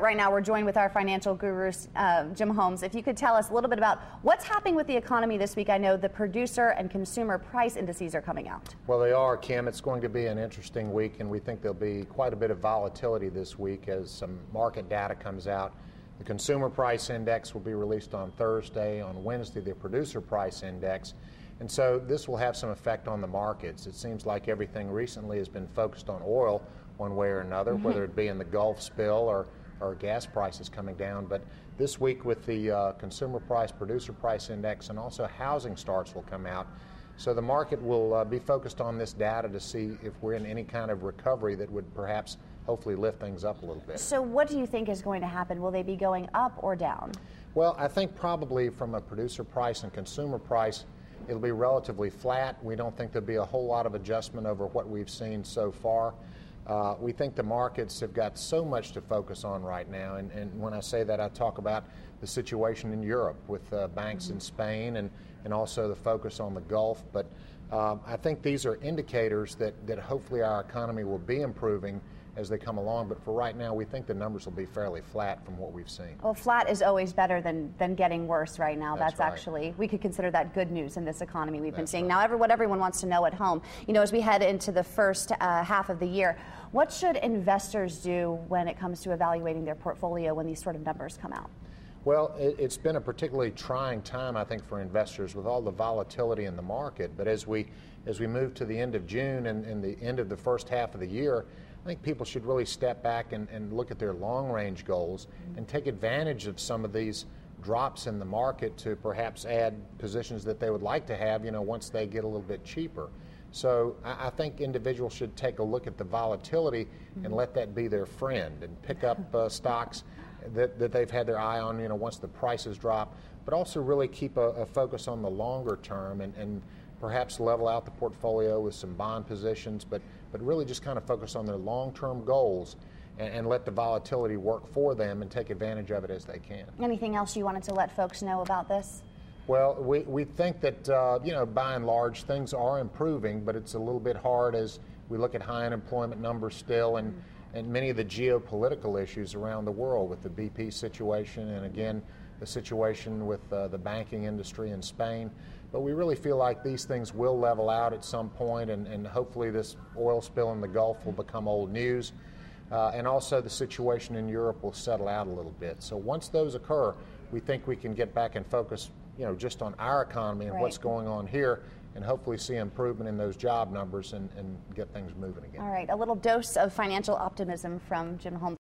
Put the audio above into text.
Right now, we're joined with our financial guru, uh, Jim Holmes. If you could tell us a little bit about what's happening with the economy this week. I know the producer and consumer price indices are coming out. Well, they are, Kim. It's going to be an interesting week, and we think there'll be quite a bit of volatility this week as some market data comes out. The consumer price index will be released on Thursday. On Wednesday, the producer price index. And so this will have some effect on the markets. It seems like everything recently has been focused on oil one way or another, mm-hmm. whether it be in the Gulf spill or or gas prices coming down. But this week, with the uh, consumer price, producer price index, and also housing starts will come out. So the market will uh, be focused on this data to see if we're in any kind of recovery that would perhaps hopefully lift things up a little bit. So what do you think is going to happen? Will they be going up or down? Well, I think probably from a producer price and consumer price, it'll be relatively flat. We don't think there'll be a whole lot of adjustment over what we've seen so far. Uh, we think the markets have got so much to focus on right now. And, and when I say that, I talk about the situation in Europe with uh, banks mm-hmm. in Spain and, and also the focus on the Gulf. But um, I think these are indicators that, that hopefully our economy will be improving as they come along. But for right now, we think the numbers will be fairly flat from what we've seen. Well, flat is always better than, than getting worse right now. That's, That's right. actually, we could consider that good news in this economy we've That's been seeing. Right. Now, every, what everyone wants to know at home, you know, as we head into the first uh, half of the year, what should investors do when it comes to evaluating their portfolio when these sort of numbers come out? Well, it, has been a particularly trying time, I think, for investors with all the volatility in the market. But as we as we move to the end of June and, and the end of the first half of the year, I think people should really step back and, and look at their long range goals and take advantage of some of these drops in the market to perhaps add positions that they would like to have, you know, once they get a little bit cheaper. So I, I think individuals should take a look at the volatility mm-hmm. and let that be their friend and pick up uh, stocks that, that they've had their eye on, you know, once the prices drop, but also really keep a, a focus on the longer term and, and perhaps level out the portfolio with some bond positions, but, but really just kind of focus on their long term goals and, and, let the volatility work for them and take advantage of it as they can. Anything else you wanted to let folks know about this? Well, we, we think that, uh, you know, by and large, things are improving, but it's a little bit hard as we look at high unemployment numbers still and, and many of the geopolitical issues around the world with the BP situation and, again, the situation with uh, the banking industry in Spain. But we really feel like these things will level out at some point, and, and hopefully, this oil spill in the Gulf will become old news. Uh, and also, the situation in Europe will settle out a little bit. So, once those occur, we think we can get back and focus you know, just on our economy and right. what's going on here and hopefully see improvement in those job numbers and, and get things moving again. All right, a little dose of financial optimism from Jim Holmes.